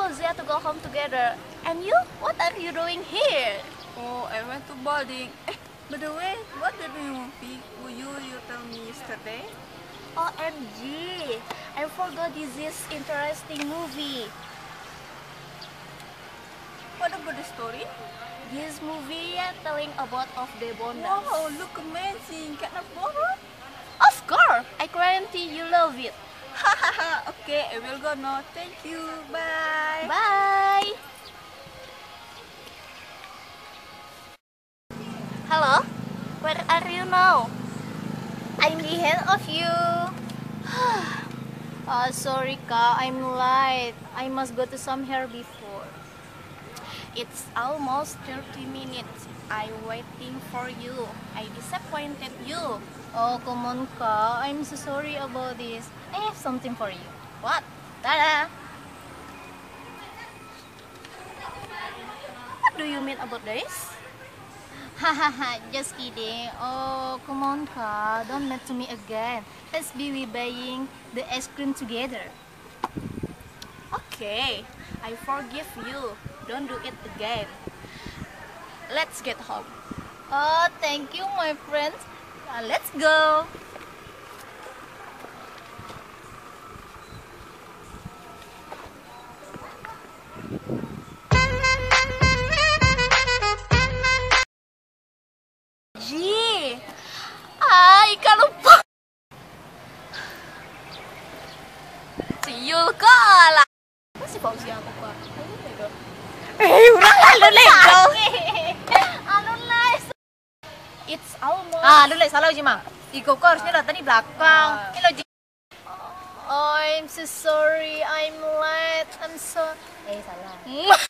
for Zia to go home together. And you? What are you doing here? Oh, I went to boarding. Eh, by the way, what did you movie Will you you tell me yesterday? OMG. I forgot this is interesting movie. What about the story? This movie telling about of the bonus. Wow, look amazing. Can I borrow? Of course. I guarantee you love it. Okay, I will go now. Thank you. Bye. Bye. Hello? Where are you now? I'm behind of you. oh, sorry, Ka. I'm late. I must go to somewhere before. It's almost 30 minutes. I'm waiting for you. I disappointed you. Oh, come on, Ka. I'm so sorry about this. I have something for you. What? Tada! What do you mean about this? Hahaha, just kidding. Oh, come on, Ka. Don't mad to me again. Let's be we buying the ice cream together. Okay, I forgive you. Don't do it again. Let's get home. Oh, thank you, my friends. Uh, let's go. It's almost. Ah, lu lihat salah Jima. Iko ko harusnya datang di belakang. Ah. Ini lo Ji. Oh, I'm so sorry. I'm late. I'm so. Eh, salah.